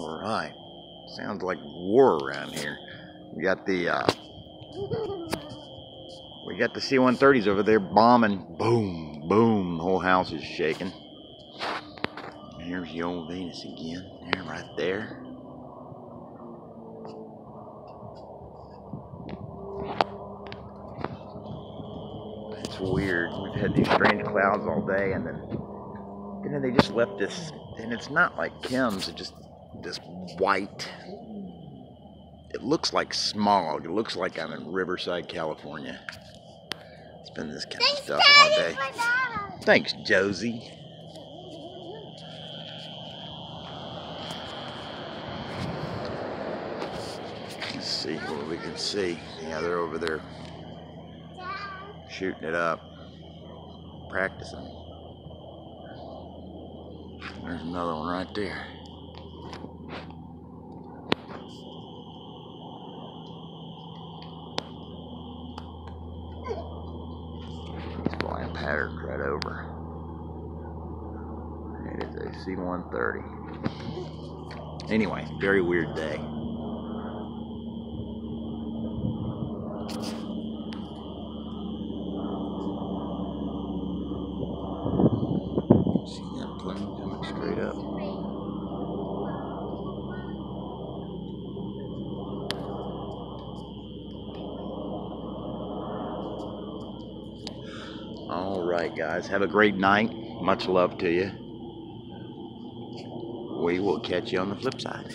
All right. Sounds like war around here. We got the uh, we got the C-130s over there bombing. Boom, boom. The whole house is shaking. Here's the old Venus again. There, right there. It's weird. We've had these strange clouds all day, and then, and then they just left this, and it's not like Kim's. It just this white. It looks like smog. It looks like I'm in Riverside, California. It's been this kind Thanks, of stuff all day. Thanks, Josie. Let's see what we can see. Yeah, they're over there shooting it up, practicing. There's another one right there. Flying right over. It is a C-130. Anyway, very weird day. See that plane coming straight up. All right, guys. Have a great night. Much love to you. We will catch you on the flip side.